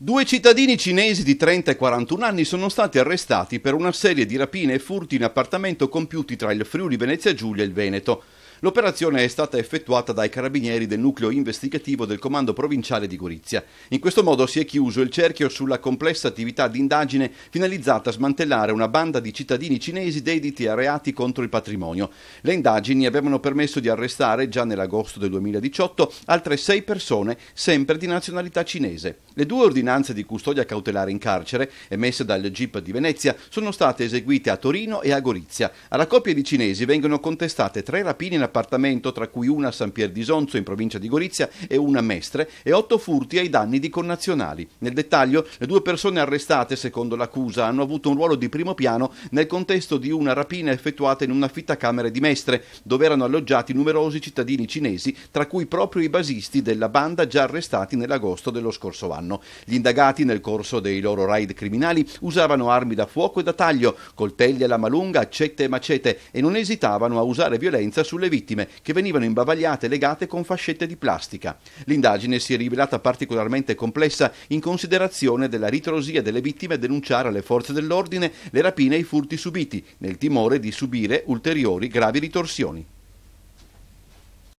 Due cittadini cinesi di 30 e 41 anni sono stati arrestati per una serie di rapine e furti in appartamento compiuti tra il Friuli Venezia Giulia e il Veneto. L'operazione è stata effettuata dai carabinieri del nucleo investigativo del comando provinciale di Gorizia. In questo modo si è chiuso il cerchio sulla complessa attività di indagine finalizzata a smantellare una banda di cittadini cinesi dediti a reati contro il patrimonio. Le indagini avevano permesso di arrestare già nell'agosto del 2018 altre sei persone, sempre di nazionalità cinese. Le due ordinanze di custodia cautelare in carcere, emesse dal GIP di Venezia, sono state eseguite a Torino e a Gorizia. Alla coppia di cinesi vengono contestate tre rapine in appartamento, tra cui una a San Pier di Sonzo in provincia di Gorizia e una a Mestre, e otto furti ai danni di connazionali. Nel dettaglio, le due persone arrestate, secondo l'accusa, hanno avuto un ruolo di primo piano nel contesto di una rapina effettuata in una fittacamere di Mestre, dove erano alloggiati numerosi cittadini cinesi, tra cui proprio i basisti della banda già arrestati nell'agosto dello scorso anno. Gli indagati nel corso dei loro raid criminali usavano armi da fuoco e da taglio, coltelli alla malunga, accette e macete e non esitavano a usare violenza sulle vittime che venivano imbavagliate e legate con fascette di plastica. L'indagine si è rivelata particolarmente complessa in considerazione della ritrosia delle vittime a denunciare alle forze dell'ordine le rapine e i furti subiti, nel timore di subire ulteriori gravi ritorsioni.